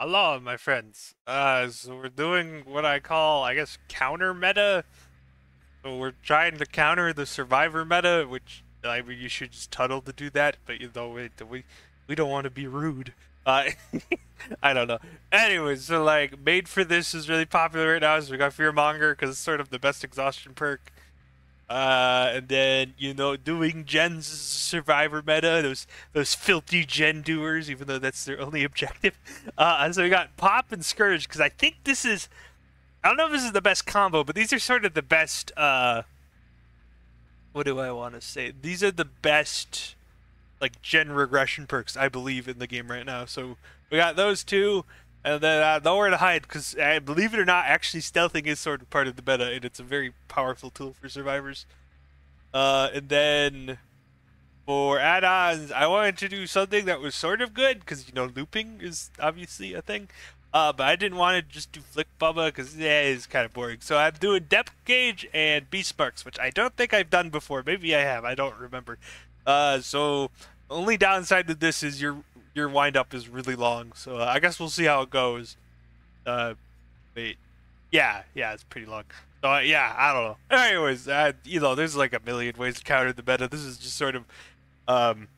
Hello, my friends. Uh, so we're doing what I call, I guess, counter meta. So we're trying to counter the survivor meta, which I mean, you should just tunnel to do that, but you know, we we, we don't want to be rude. Uh, I don't know. Anyways, so like, made for this is really popular right now. So we got Fearmonger because it's sort of the best exhaustion perk. Uh, and then you know doing gens survivor meta those those filthy gen doers even though that's their only objective. Uh and so we got pop and scourge because i think this is i don't know if this is the best combo but these are sort of the best uh what do i want to say? These are the best like gen regression perks i believe in the game right now. So we got those two and then uh, nowhere to hide because uh, believe it or not, actually stealthing is sort of part of the meta, and it's a very powerful tool for survivors. Uh, and then for add-ons, I wanted to do something that was sort of good because you know looping is obviously a thing. Uh, but I didn't want to just do Flick Bubba because yeah, it's kind of boring. So I'm doing Depth Gauge and Beast Marks, which I don't think I've done before. Maybe I have. I don't remember. Uh, so only downside to this is you're your wind up is really long. So uh, I guess we'll see how it goes. Uh, wait, yeah, yeah, it's pretty long. So uh, yeah, I don't know. Anyways, uh, you know, there's like a million ways to counter the meta. This is just sort of um,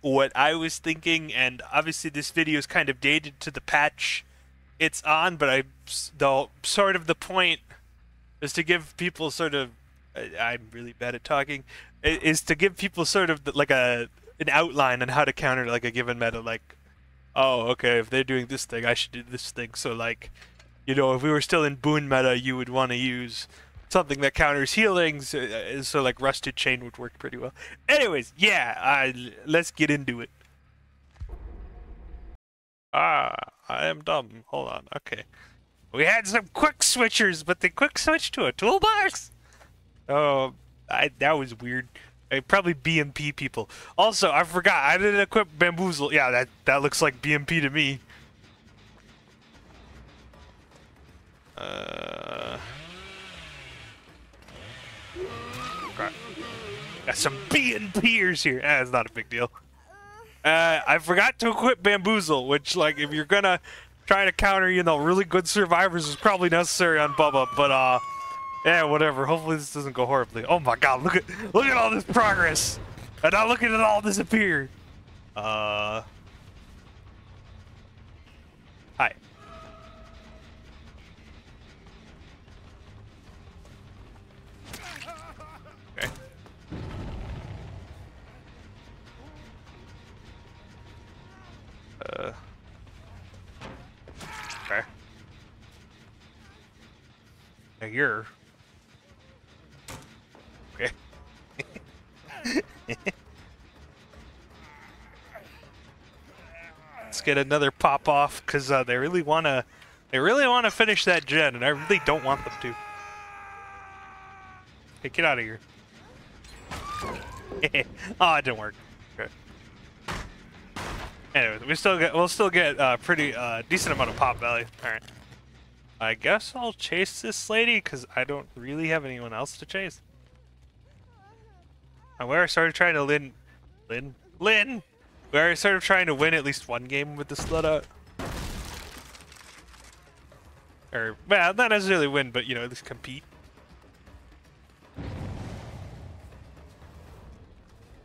what I was thinking, and obviously this video is kind of dated to the patch it's on, but I the sort of the point is to give people sort of I'm really bad at talking is to give people sort of like a an outline on how to counter like a given meta. Like, oh, okay, if they're doing this thing, I should do this thing. So like, you know, if we were still in boon meta, you would want to use something that counters healings. Uh, so like rusted chain would work pretty well. Anyways, yeah, uh, let's get into it. Ah, I am dumb. Hold on. Okay. We had some quick switchers, but they quick switched to a toolbox. Oh, I, that was weird. Probably BNP people. Also, I forgot, I didn't equip Bamboozle. Yeah, that, that looks like BNP to me. Uh... Got some BNPers here. Ah, it's not a big deal. Uh, I forgot to equip Bamboozle, which, like, if you're gonna try to counter, you know, really good survivors is probably necessary on Bubba, but, uh... Yeah, whatever. Hopefully this doesn't go horribly. Oh my god, look at look at all this progress. And now look at it all disappear. Uh Hi. Okay. Uh Okay. Now you're Let's get another pop off because uh, they really want to. They really want to finish that gen, and I really don't want them to. Hey, get out of here. oh, it didn't work. Okay. Anyway, we still get we'll still get uh, pretty uh, decent amount of pop value. All right. I guess I'll chase this lady because I don't really have anyone else to chase. And are sort of trying to win, Lin, Lin. We are sort of trying to win at least one game with this loadout. Or, well, not necessarily win, but you know, at least compete.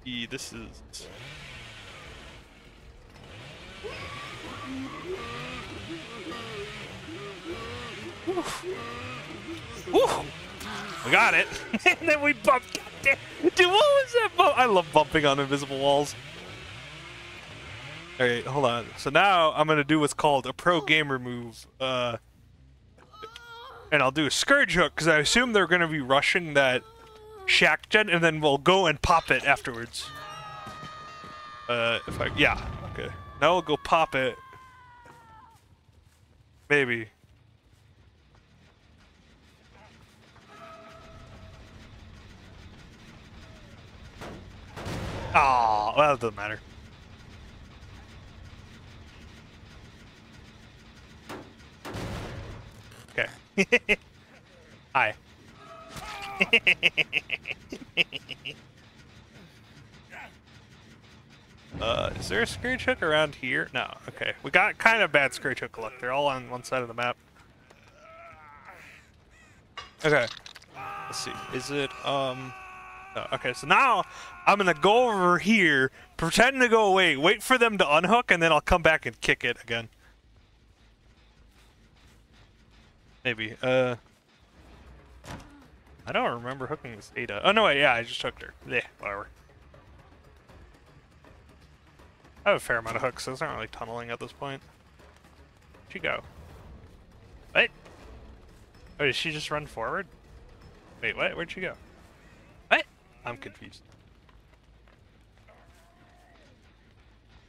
E, this is. Woof. Woof. We got it. and then we bumped. Dude, what was that bump? I love bumping on invisible walls. Alright, hold on. So now I'm gonna do what's called a pro gamer move. Uh, and I'll do a Scourge Hook, because I assume they're gonna be rushing that Shack Gen, and then we'll go and pop it afterwards. Uh, if I, yeah, okay. Now we'll go pop it. Maybe. Oh, well, it doesn't matter. Okay. Hi. Uh, is there a Scourge Hook around here? No. Okay. We got kind of bad Scourge Hook luck. They're all on one side of the map. Okay. Let's see. Is it, um... Oh, okay, so now I'm gonna go over here, pretend to go away, wait for them to unhook, and then I'll come back and kick it again. Maybe. Uh... I don't remember hooking this Ada. Oh, no, wait, yeah, I just hooked her. Yeah, whatever. I have a fair amount of hooks, so it's not really tunneling at this point. Where'd she go? What? Oh, did she just run forward? Wait, what? Where'd she go? I'm confused.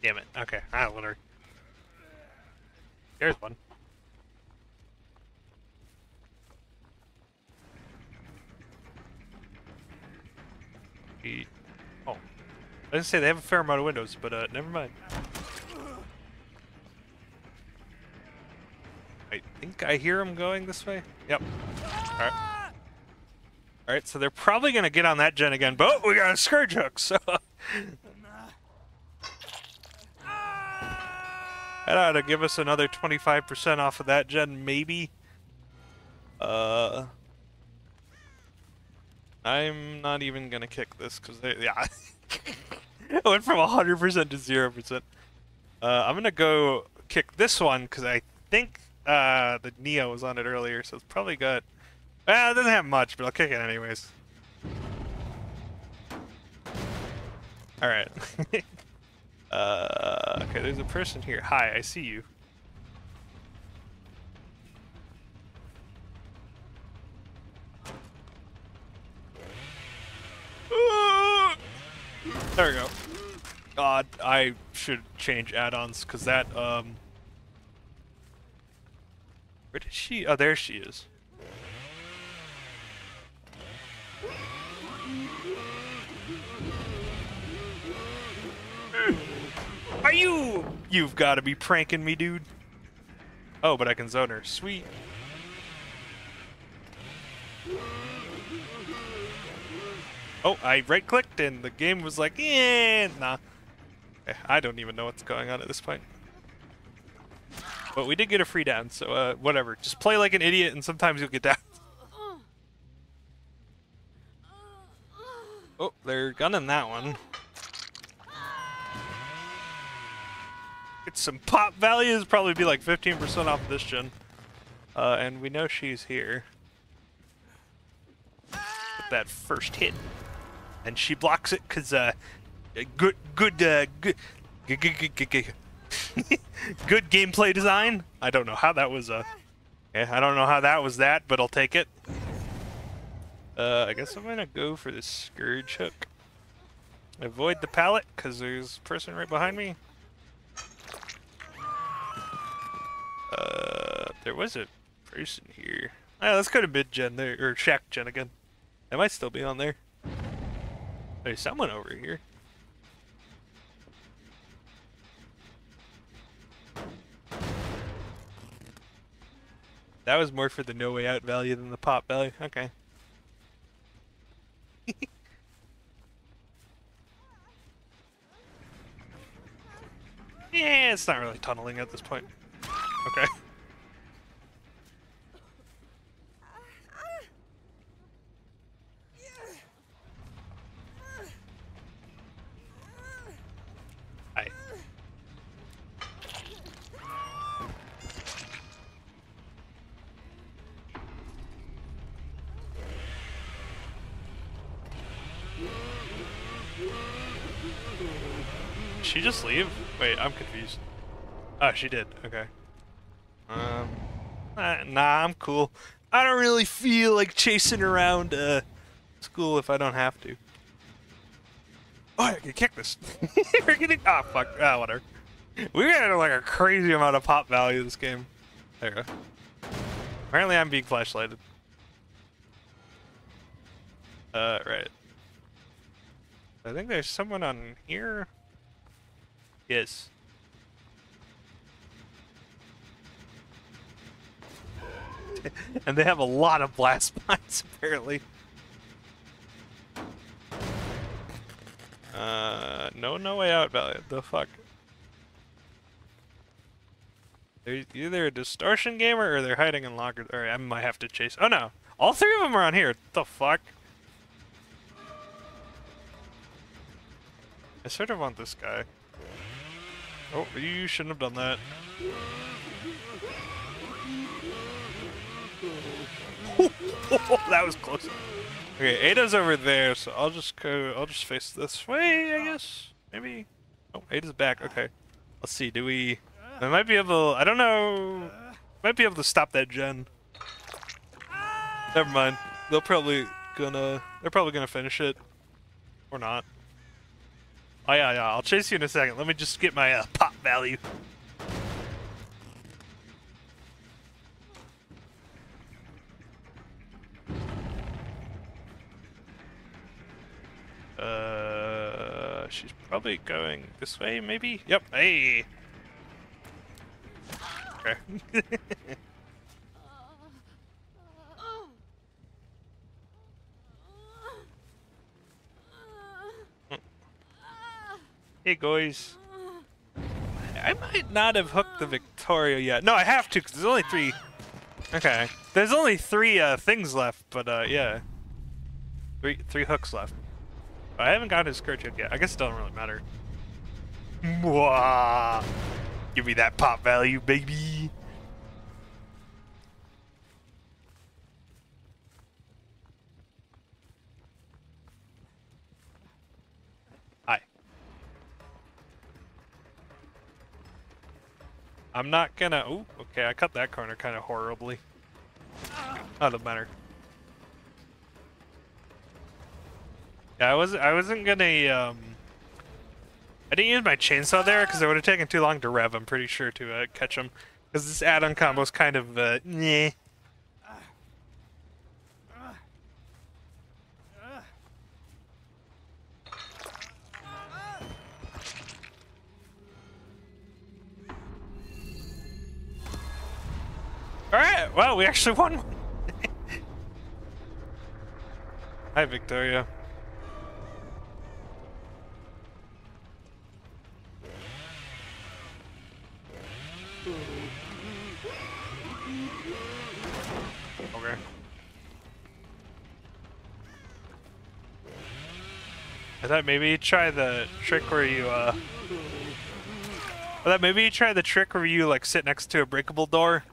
Damn it. Okay, I'll let her. There's one. Oh. I didn't say they have a fair amount of windows, but uh, never mind. I think I hear them going this way. Yep. Alright. Alright, so they're probably going to get on that gen again, but we got a Scourge Hook, so... that ought to give us another 25% off of that gen, maybe. Uh... I'm not even gonna kick this because they, yeah, it went from 100% to 0%. Uh, I'm gonna go kick this one because I think uh, the Neo was on it earlier, so it's probably good. Well, it doesn't have much, but I'll kick it anyways. All right. uh, okay, there's a person here. Hi, I see you. There we go. God, I should change add-ons because that um. Where did she? Oh, there she is. Are you? You've got to be pranking me, dude. Oh, but I can zone her. Sweet. Oh, I right-clicked and the game was like, eh, nah. I don't even know what's going on at this point. But we did get a free down, so uh, whatever. Just play like an idiot and sometimes you'll get down. Oh, they're gunning that one. Get some pop values, probably be like 15% off this gen. Uh, and we know she's here. With that first hit and she blocks it because uh, good, good, uh, good, good, good, good, good, good. gameplay design. I don't know how that was. Uh, yeah, I don't know how that was that, but I'll take it. Uh, I guess I'm gonna go for the scourge hook. Avoid the pallet because there's a person right behind me. Uh, there was a person here. Ah, let's go to mid gen there, or shack gen again. They might still be on there. There's someone over here. That was more for the no way out value than the pop value. Okay. yeah, it's not really tunneling at this point. Okay. she just leave? Wait, I'm confused. Oh, she did. Okay. Nah, I'm cool. I don't really feel like chasing around uh, school if I don't have to. Oh, I can kick this. We're getting. Oh, fuck. Ah, whatever. We got like a crazy amount of pop value this game. There we go. Apparently, I'm being flashlighted. Uh, right. I think there's someone on here. Yes. and they have a lot of blast mines, apparently. Uh, no, no way out, Valiant. The fuck? They're either a distortion gamer or they're hiding in lockers. Or I might have to chase. Oh no, all three of them are on here. the fuck? I sort of want this guy. Oh, you shouldn't have done that. that was close. Okay, Ada's over there, so I'll just go. I'll just face this way, I guess. Maybe. Oh, Ada's back. Okay. Let's see. Do we? I might be able. I don't know. Might be able to stop that gen. Never mind. They'll probably gonna. They're probably gonna finish it, or not. Oh yeah, yeah. I'll chase you in a second. Let me just get my uh, pop value. Uh, she's probably going this way, maybe? Yep, hey! Okay. hey, guys. I might not have hooked the Victoria yet. No, I have to, because there's only three. Okay. There's only three uh, things left, but uh, yeah. Three, three hooks left. I haven't got his hook yet. I guess it doesn't really matter. Mwah! Give me that pop value, baby. Hi. I'm not gonna. Oh, okay. I cut that corner kind of horribly. Oh, the matter. Yeah, I was I wasn't gonna um. I didn't use my chainsaw there because it would have taken too long to rev. I'm pretty sure to uh, catch him because this add-on combo is kind of uh, All right, well, we actually won. Hi, Victoria. Thought maybe you try the trick where you, uh... Thought maybe you try the trick where you, like, sit next to a breakable door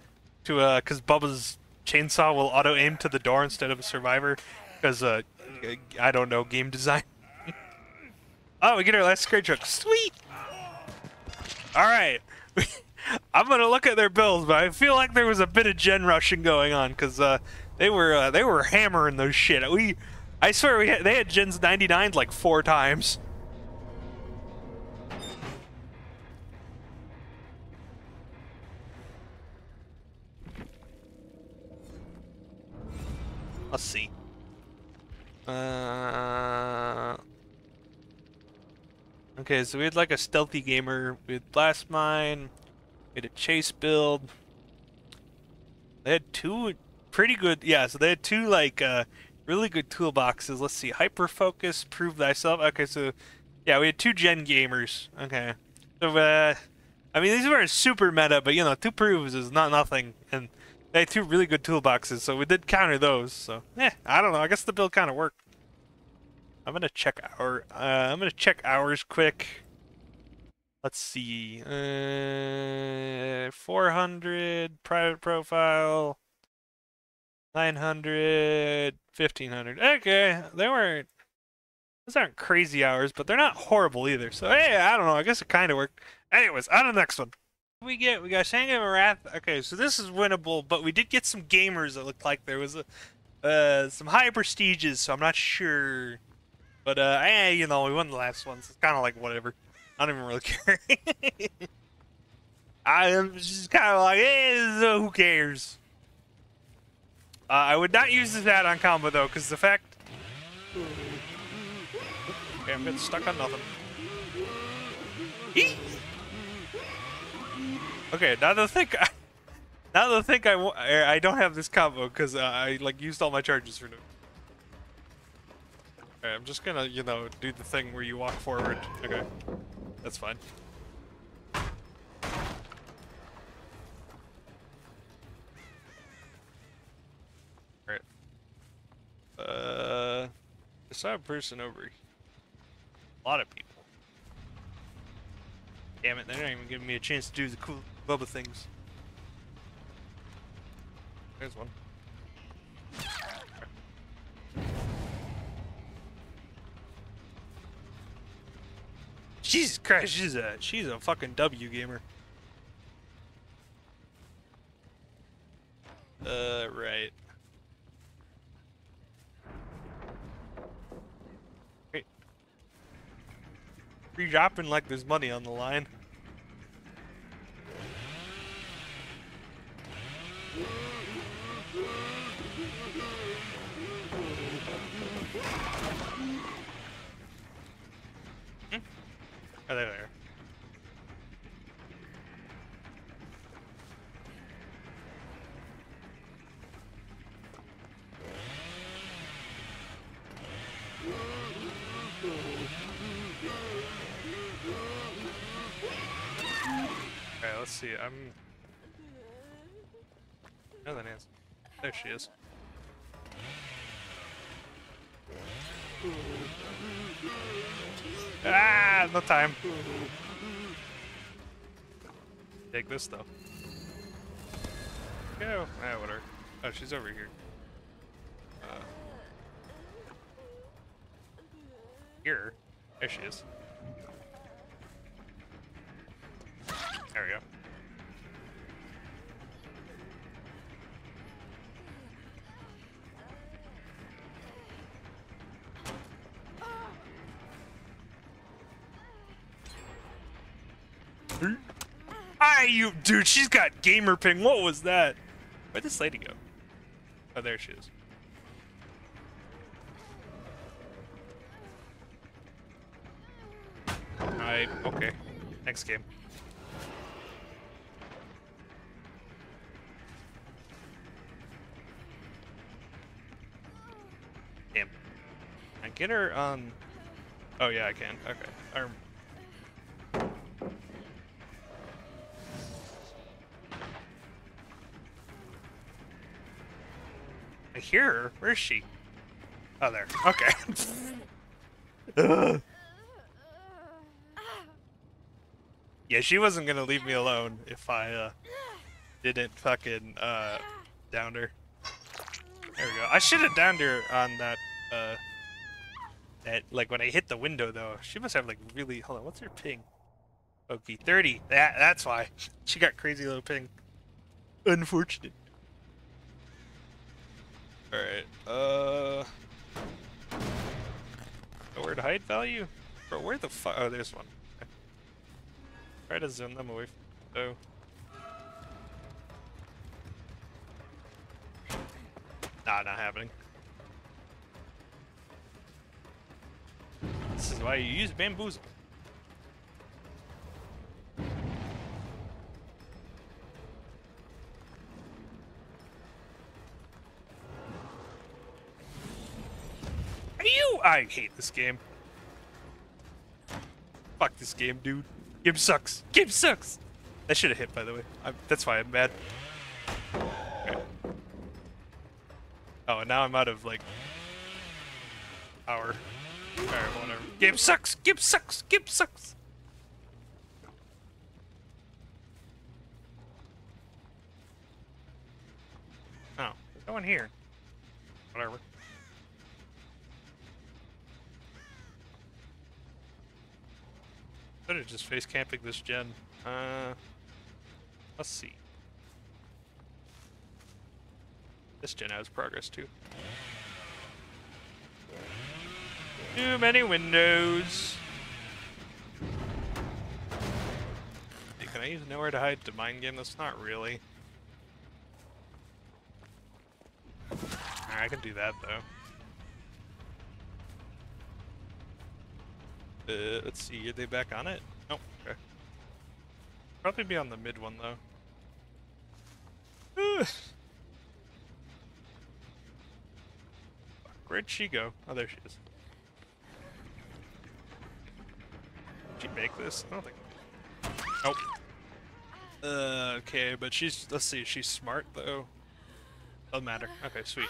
to, uh, because Bubba's chainsaw will auto-aim to the door instead of a survivor, because, uh, I don't know, game design. oh, we get our last scourge hook. Sweet! Alright. I'm gonna look at their builds, but I feel like there was a bit of gen rushing going on because uh, they were uh, they were hammering those shit. We, I swear, we had, they had gens 99 like four times. Let's see. Uh, okay, so we had like a stealthy gamer with blast mine. We had a chase build. They had two pretty good, yeah, so they had two, like, uh, really good toolboxes. Let's see, Hyper Focus, Prove Thyself. Okay, so, yeah, we had two Gen Gamers. Okay. So, uh, I mean, these weren't super meta, but, you know, two proves is not nothing. And they had two really good toolboxes, so we did counter those. So, yeah, I don't know. I guess the build kind of worked. I'm gonna check our, uh, I'm gonna check ours quick. Let's see. Uh, 400 private profile. 900, 1500. Okay, they weren't. Those aren't crazy hours, but they're not horrible either. So hey, I don't know. I guess it kind of worked. Anyways, on to the next one. We get we got Shanghai Wrath. Okay, so this is winnable, but we did get some gamers that looked like there was a uh, some high prestiges. So I'm not sure, but uh, eh, you know, we won the last one. So it's kind of like whatever. I don't even really care. I'm just kind of like, eh, who cares? Uh, I would not use this add-on combo though, because the fact. Okay, I'm getting stuck on nothing. Okay, now that I think, I, now that I think I, I don't have this combo because uh, I like used all my charges for no. Alright, I'm just gonna, you know, do the thing where you walk forward. Okay. That's fine. Uh... I saw a person over here. A lot of people. Damn it, they're not even giving me a chance to do the cool Bubba things. There's one. Jesus Christ, she's a she's a fucking W gamer. Uh, right. Great. Free dropping like there's money on the line. Oh, that is. There she is. Ah, no time. Take this though. Go. Ah, whatever. Oh, she's over here. Uh, here. There she is. There we go. You dude, she's got gamer ping. What was that? Where'd this lady go? Oh, there she is. I okay. Next game. Damn. I get her on. Oh yeah, I can. Okay. I hear her. Where is she? Oh, there. Okay. Yeah, she wasn't gonna leave me alone if I uh, didn't fucking uh, down her. There we go. I should have downed her on that. Uh, that like when I hit the window though. She must have like really. Hold on. What's her ping? Okay, 30. That that's why she got crazy low ping. Unfortunate. Alright, uh... Nowhere to hide value? Bro, where the fuck? Oh, there's one. Okay. Try to zoom them away from oh. Nah, not happening. This is why you use bamboozle. I hate this game. Fuck this game, dude. Game sucks. Game sucks. That should have hit, by the way. I'm, that's why I'm mad. Okay. Oh, and now I'm out of like power. Alright, whatever. Game sucks. Game sucks. Game sucks. Oh, no one here. Whatever. Better just face camping this gen. Uh, let's see. This gen has progress too. Too many windows. Can I use nowhere to hide to mind game? That's not really. I can do that though. Uh, let's see, are they back on it? Oh, okay. Probably be on the mid one, though. Where'd she go? Oh, there she is. Did she make this? I don't think. Nope. Uh, okay, but she's. Let's see, she's smart, though. Doesn't matter. Okay, sweet.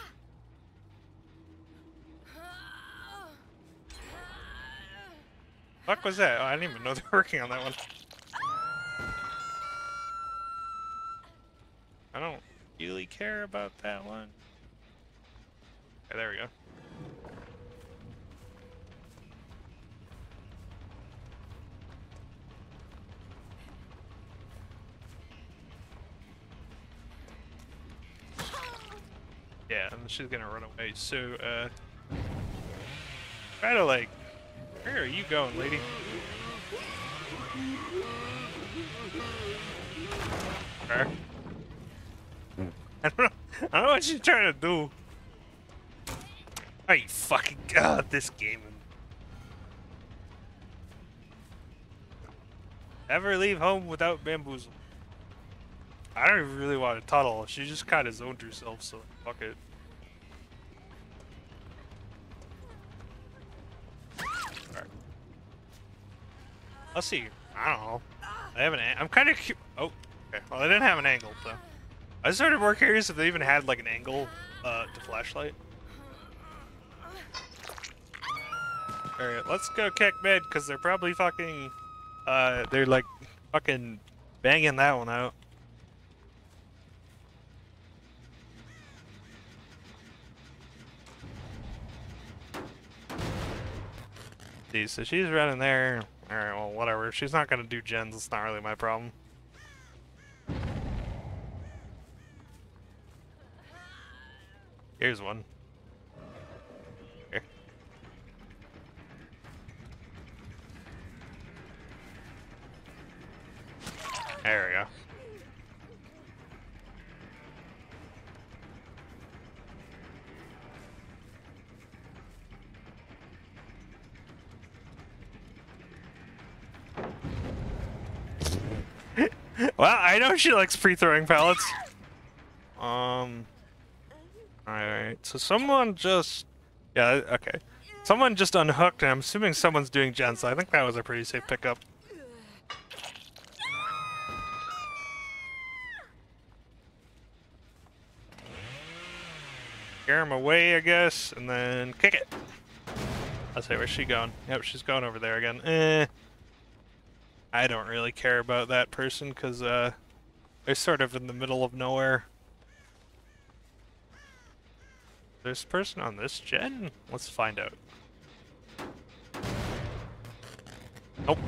Fuck was that? Oh, I didn't even know they were working on that one. I don't really care about that one. Okay, there we go. Yeah, and she's gonna run away. So, uh, try to like, where are you going, lady? There. I don't know. I don't know what she's trying to do. You fucking god, this game. Never leave home without bamboozle. I don't even really want to tunnel. She just kind of zoned herself, so fuck it. Let's see. I don't know. I have an. I'm kind of. Oh, okay. Well, I didn't have an angle, so. I started more curious if they even had like an angle uh, to flashlight. Alright, let's go kick mid, because they're probably fucking, uh, they're like fucking banging that one out. See, so she's running there. Alright, well, whatever. She's not gonna do gens, it's not really my problem. Here's one. Here. There we go. Well, I know she likes free throwing pellets. Um. Alright, so someone just... Yeah, okay. Someone just unhooked, and I'm assuming someone's doing gen, so I think that was a pretty safe pickup. Scare him away, I guess, and then kick it. I'll say, where's she going? Yep, she's going over there again. Eh. I don't really care about that person, because, uh, they're sort of in the middle of nowhere. This person on this gen? Let's find out. Nope.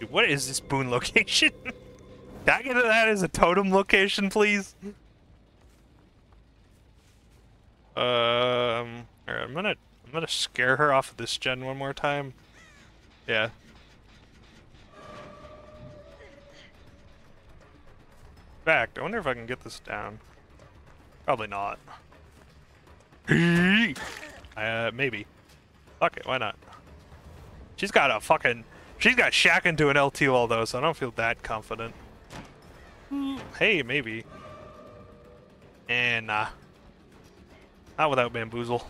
Dude, what is this boon location? Can I get that as a totem location, please? Um, I'm gonna, I'm gonna scare her off of this gen one more time. Yeah. Fact, I wonder if I can get this down. Probably not. uh, maybe. Fuck it, why not? She's got a fucking... She's got Shack into an LT wall though, so I don't feel that confident. Hey, maybe. And nah. Not without bamboozle.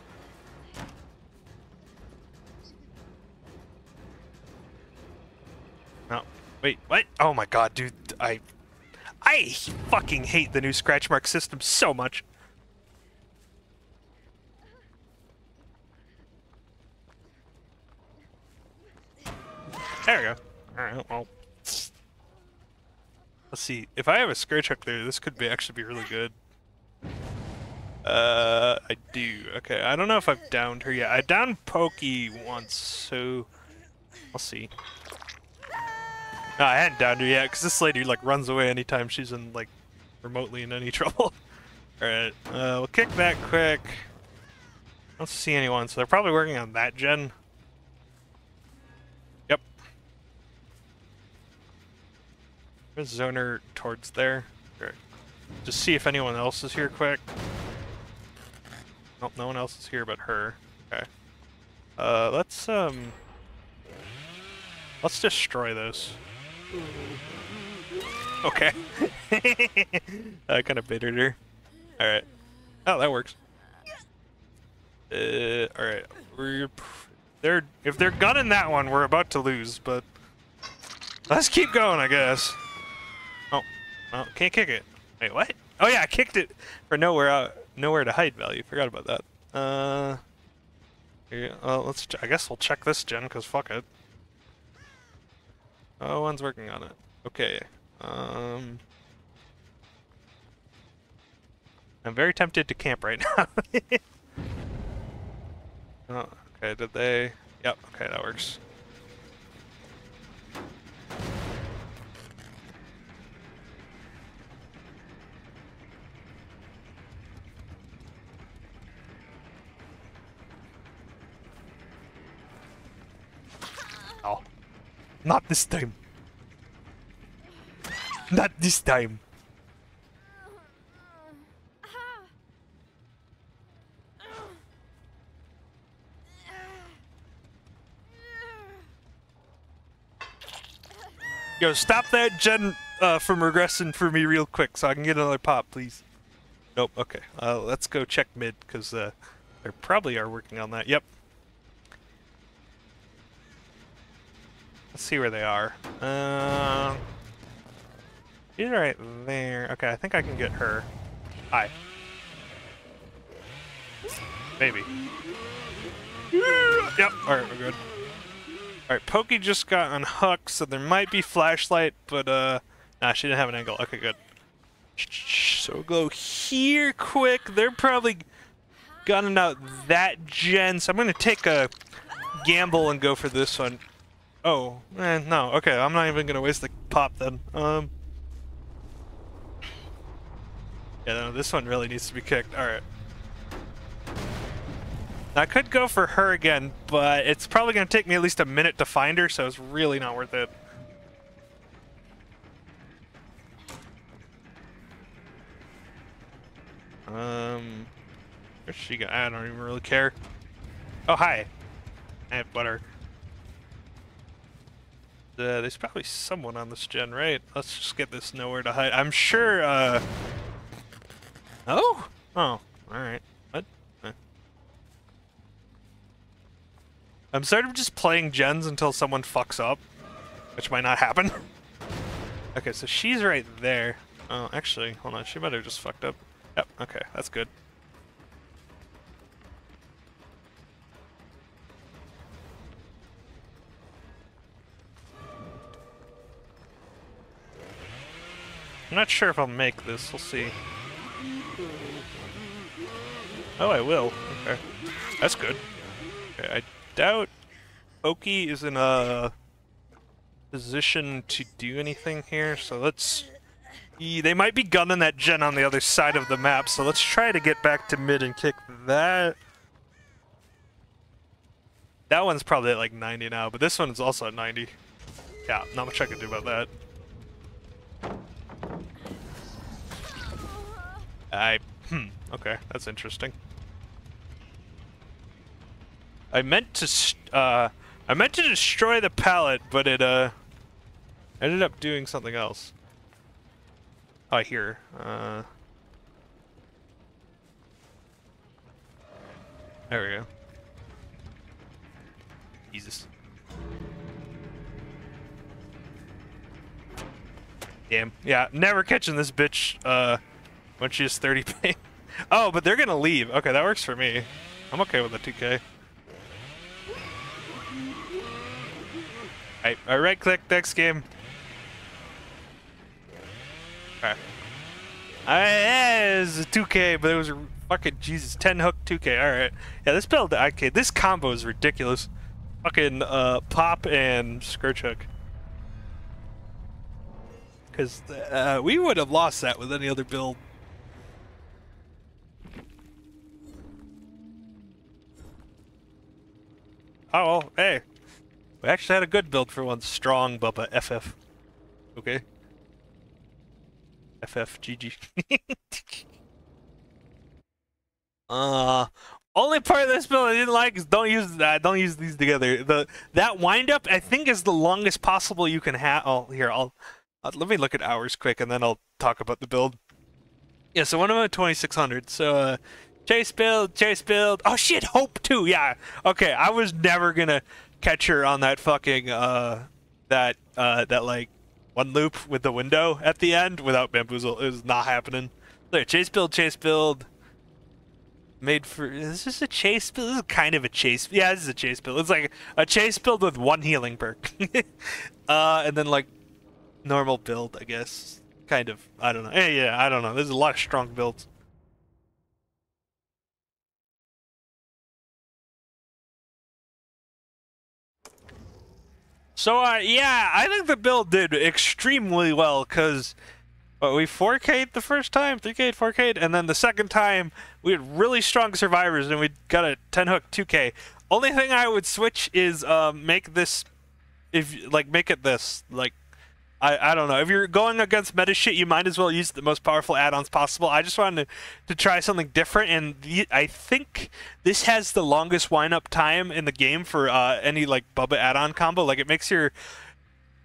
No. Wait, what? Oh my god, dude. I... I fucking hate the new scratch mark system so much. There we go. Alright, well. Let's see. If I have a Scourge Hook there, this could be actually be really good. Uh, I do. Okay, I don't know if I've downed her yet. I downed Pokey once, so... I'll see. No, I hadn't downed her yet, because this lady, like, runs away anytime she's in, like, remotely in any trouble. Alright, uh, we'll kick that quick. I don't see anyone, so they're probably working on that gen. Yep. There's zoner towards there. Alright. Just see if anyone else is here quick. Nope, no one else is here but her. Okay. Uh, let's, um... Let's destroy this. Okay. I kind of bittered her. Alright. Oh, that works. Uh, alright. We're they're if they're gunning that one, we're about to lose. But let's keep going, I guess. Oh, oh, can't kick it. Wait, what? Oh yeah, I kicked it for nowhere out, nowhere to hide value. Forgot about that. Uh, yeah, well, let's. I guess we'll check this gen, cause fuck it. Oh, one's working on it. Okay. Um, I'm very tempted to camp right now. oh, okay. Did they? Yep. Okay, that works. Not this time. Not this time. Yo, stop that gen uh, from regressing for me real quick so I can get another pop, please. Nope, okay. Uh, let's go check mid, because uh, they probably are working on that. Yep. Let's see where they are. Uh, she's right there. Okay, I think I can get her. Hi. Maybe. Yep, alright, we're good. Alright, Pokey just got unhooked, so there might be flashlight, but uh nah she didn't have an angle. Okay, good. So we'll go here quick. They're probably gunning out that gen, so I'm gonna take a gamble and go for this one. Oh, eh, no, okay, I'm not even gonna waste the pop then. Um Yeah, no, this one really needs to be kicked. Alright. I could go for her again, but it's probably to take me at least a minute to find her, so it's really not worth it. Um, where's she go? I don't even really care. Oh, hi. I have butter. Uh, there's probably someone on this gen, right? Let's just get this nowhere to hide. I'm sure, uh... Oh? Oh, alright. What? I'm sort of just playing gens until someone fucks up, which might not happen. okay, so she's right there. Oh, actually, hold on, she might have just fucked up. Yep, okay, that's good. I'm not sure if I'll make this, we'll see. Oh, I will. Okay. That's good. Okay, I doubt Oki is in a position to do anything here, so let's... They might be gunning that gen on the other side of the map, so let's try to get back to mid and kick that. That one's probably at like 90 now, but this one's also at 90. Yeah, not much I can do about that. I... Hmm, okay, that's interesting. I meant to, uh, I meant to destroy the pallet, but it, uh, ended up doing something else. Oh, here. Uh, there we go. Jesus. Damn. Yeah, never catching this bitch, uh, when she's 30 pay. oh, but they're gonna leave. Okay, that works for me. I'm okay with the 2K. I, I right click next game. Okay. I, it was a 2K, but it was a fucking Jesus 10 hook 2K. All right. Yeah, this build, okay, this combo is ridiculous. Fucking uh, pop and scourge hook. Because uh, we would have lost that with any other build. Oh, well, hey, we actually had a good build for once. Strong Bubba FF. Okay. FF GG. uh only part of this build I didn't like is don't use that. Don't use these together. The that wind up I think is the longest possible you can have. Oh, here I'll uh, let me look at hours quick and then I'll talk about the build. Yeah, so one of them 2600. So uh, Chase build, chase build. Oh shit, hope too. Yeah. Okay, I was never gonna catch her on that fucking uh that uh that like one loop with the window at the end without bamboozle. It was not happening. There, chase build, chase build. Made for this is a chase build? This is kind of a chase. Yeah, this is a chase build. It's like a chase build with one healing perk. uh, and then like normal build, I guess. Kind of. I don't know. Yeah, yeah, I don't know. There's a lot of strong builds. So, uh, yeah, I think the build did extremely well because uh, we 4K'd the first time, 3K'd, 4K'd, and then the second time we had really strong survivors and we got a 10 hook 2K. Only thing I would switch is uh, make this, if like make it this, like I, I don't know. If you're going against meta shit, you might as well use the most powerful add-ons possible. I just wanted to, to try something different, and the, I think this has the longest wind-up time in the game for uh, any like Bubba add-on combo. Like it makes your,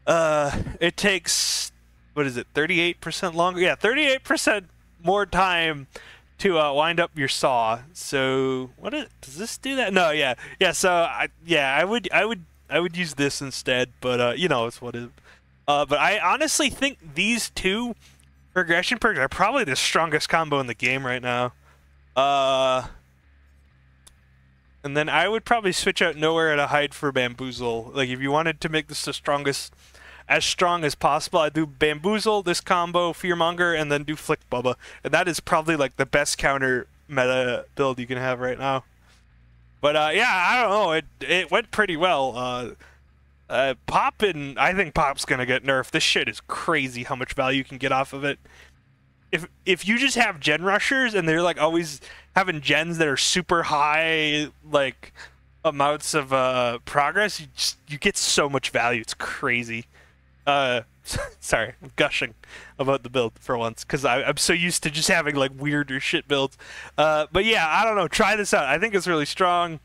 uh, it takes what is it, 38% longer? Yeah, 38% more time to uh, wind up your saw. So what is, does this do that? No, yeah, yeah. So I, yeah, I would, I would, I would use this instead. But uh, you know, it's what it. Uh, but I honestly think these two regression perks are probably the strongest combo in the game right now. Uh, and then I would probably switch out nowhere to hide for bamboozle. Like if you wanted to make this the strongest, as strong as possible, I'd do bamboozle, this combo, fearmonger, and then do flick bubba. And that is probably like the best counter meta build you can have right now. But uh, yeah, I don't know. It it went pretty well. Uh, uh, Pop and I think Pop's gonna get nerfed. This shit is crazy how much value you can get off of it. If if you just have gen rushers and they're like always having gens that are super high like amounts of uh, progress, you just you get so much value. It's crazy. Uh, sorry, I'm gushing about the build for once because I'm so used to just having like weirder shit builds. Uh, but yeah, I don't know. Try this out. I think it's really strong.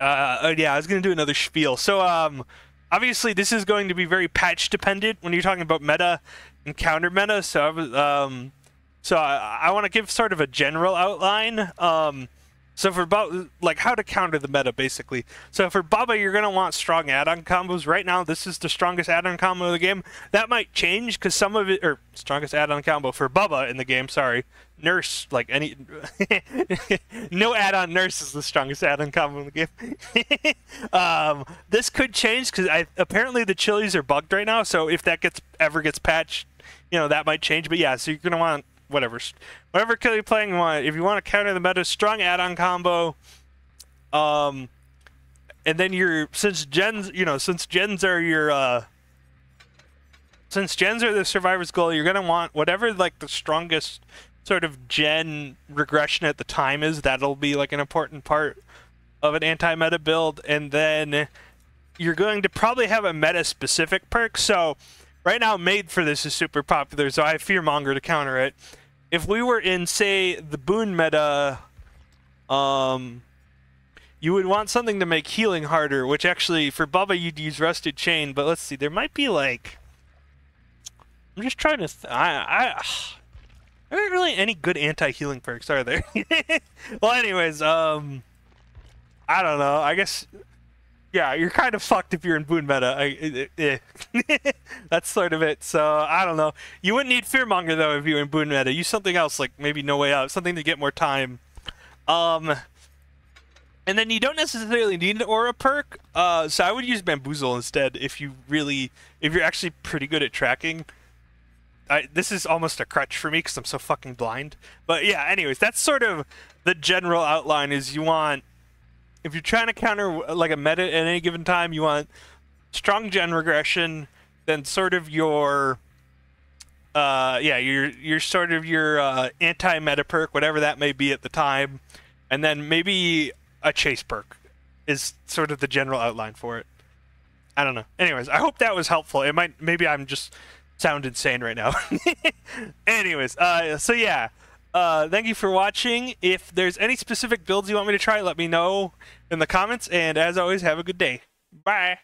Uh, uh, yeah, I was gonna do another spiel. So, um, obviously, this is going to be very patch dependent when you're talking about meta and counter meta. So, I was, um, so I, I want to give sort of a general outline. Um, so for Bubba, like how to counter the meta, basically. So for Bubba, you're gonna want strong add-on combos. Right now, this is the strongest add-on combo of the game. That might change because some of it, or strongest add-on combo for Bubba in the game. Sorry, Nurse, like any, no add-on Nurse is the strongest add-on combo in the game. um, this could change because I apparently the chilies are bugged right now. So if that gets ever gets patched, you know that might change. But yeah, so you're gonna want whatever, whatever kill you're playing. You want if you want to counter the meta, strong add-on combo. Um, and then you're since gens, you know, since gens are your uh, since gens are the survivor's goal, you're gonna want whatever like the strongest sort of gen regression at the time is. That'll be like an important part of an anti-meta build, and then you're going to probably have a meta-specific perk. So right now made for this is super popular, so I have Fearmonger to counter it. If we were in, say, the Boon meta, um, you would want something to make healing harder, which actually, for Bubba, you'd use Rusted Chain, but let's see, there might be, like... I'm just trying to... I, I, there aren't really any good anti-healing perks, are there? well, anyways, um... I don't know, I guess yeah, you're kind of fucked if you're in Boon meta. I, eh, eh. That's sort of it. So I don't know. You wouldn't need Fearmonger though if you were in Boon meta. Use something else, like maybe No Way Out, something to get more time. Um, and then you don't necessarily need an aura perk. Uh, so I would use Bamboozle instead if you really, if you're actually pretty good at tracking. I, this is almost a crutch for me because I'm so fucking blind. But yeah, anyways, that's sort of the general outline. Is you want if you're trying to counter like a meta at any given time, you want strong gen regression, then sort of your uh, yeah, your your sort of your uh, anti meta perk, whatever that may be at the time, and then maybe a chase perk is sort of the general outline for it. I don't know. Anyways, I hope that was helpful. It might maybe I'm just sound insane right now. Anyways, uh, so yeah. Uh, thank you for watching. If there's any specific builds you want me to try, let me know in the comments. And as always, have a good day. Bye.